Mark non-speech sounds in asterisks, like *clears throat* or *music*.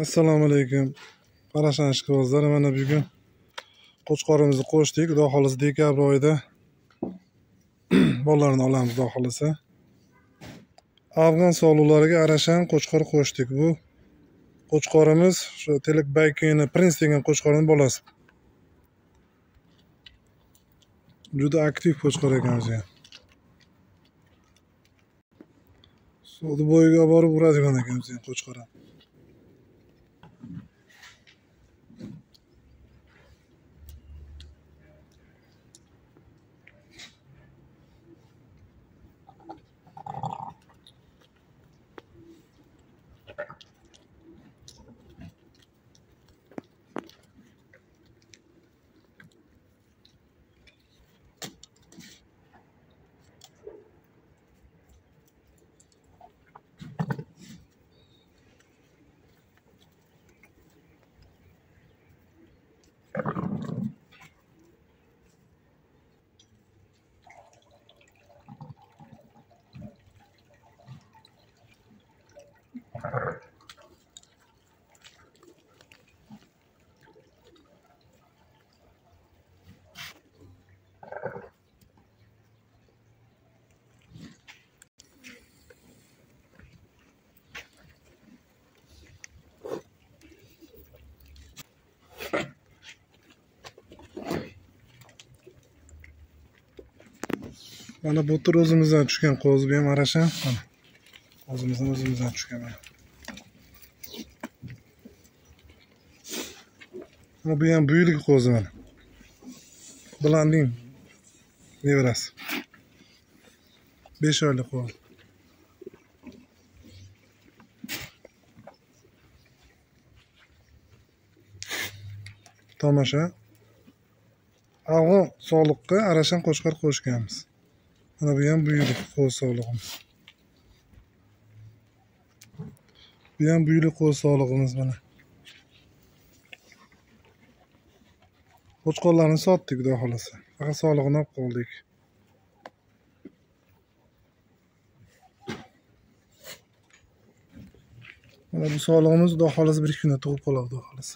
assalomu alaykum. Qarashani ishqibozlar mana bugun qo'chqorimizni qo'shdik. Xudo xohlasa dekabr oyida *clears throat* bolalarini olamiz xudo xohlasa. Afg'on sog'liqlariga arashan qo'chqor qo'shdik. Bu qo'chqorimiz shu telekbaykini prins degan qo'chqorni bolasi. Juda aktiv qo'chqor ekan o'zi ham suvni bo'yiga olib borib uradigan ekan o'zi ham qo'chqor ham fair. Mana bu tur o'zimizdan tushgan qo'zi ham qarasha mana o'zimizdan o'zimizdan tushgan mana. Mana bu ham buyuk qo'zi mana. Bularning nevarasi. Besh oylik qo'zi tomosha. Afg'on soliqqa arashan qo'chqor qo'shganmiz. Mana bu ham buyuk qo'l sog'lig'imiz bu ham buyuk qo'l sog'lig'imiz mana. Qo'chqorlarni sotdik xudo xohlasa. Faqat sog'lig'ini olib qoldik. Mana bu sog'lig'imiz xudo xohlasa bir ikki kunda tug'ib qoladi xudo xohlasa.